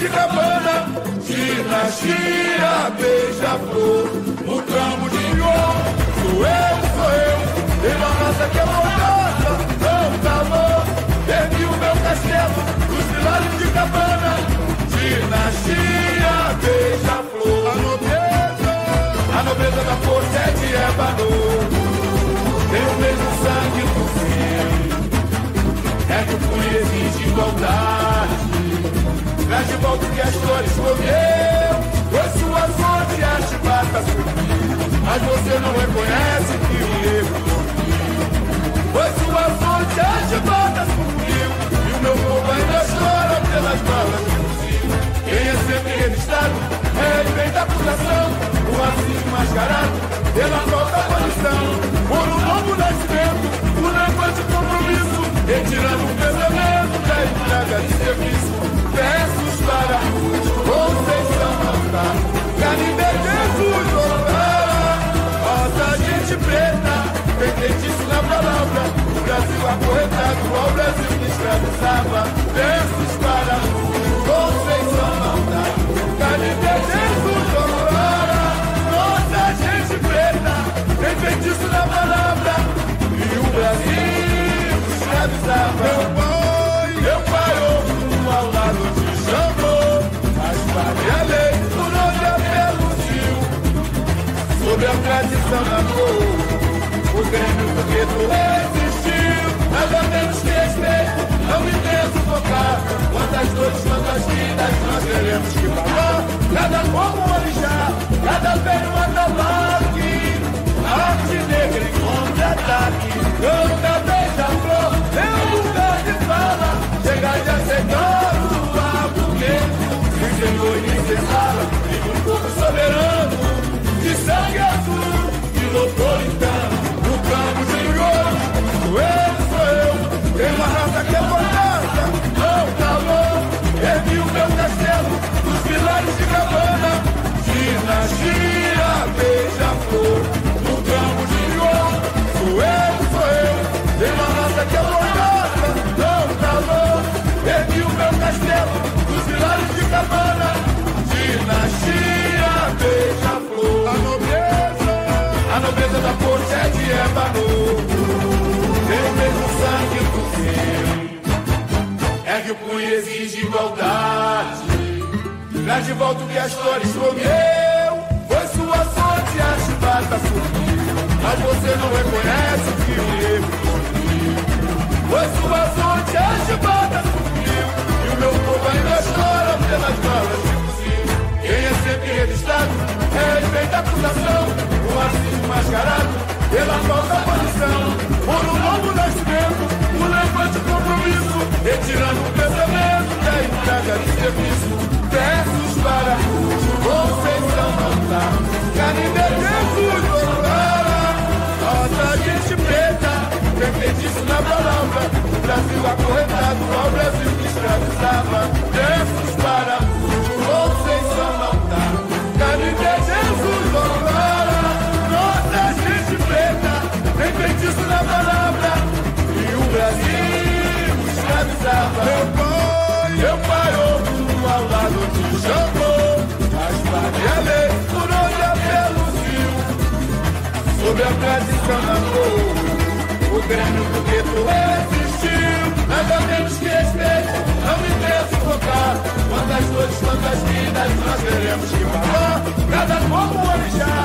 de cabana, dinastia, beija-flor, o campo de Ion, sou eu, sou eu, uma raça que é não tá bom, perdi o meu castelo, os vilares de cabana, dinastia, beija-flor, a nobreza, a nobreza da força é de Ébano, tem o mesmo sangue do fim, é que o punho exige igualdade. Traz de volta que as flores comeu Foi sua sorte a chibata subiu. Mas você não reconhece um povo soberano, de sangue azul, louvor então, no campo de ouro, sou eu, sou eu, tenho uma raça que é formosa, não calor, ergui o meu castelo, dos pilares de cabana, dinastia, beija-flor, no campo de ouro, sou eu, sou eu, tenho uma raça que é da corte é de ébano, tem o mesmo sangue do seu. que o punho exige igualdade, traz de volta o que as flores comeu. Foi sua sorte a chibata subiu, mas você não reconhece que o erro foi sua sorte a chibata subiu. Meu povo Meu pai, meu pai, ao lado do Jambô, a lei, por onde a pelo fio, sobre a tradição da cor, o Grêmio do tu existiu, nada menos que respeito, não me deixe focar, quantas dores, quantas vidas nós teremos que pagar, cada como orixá. É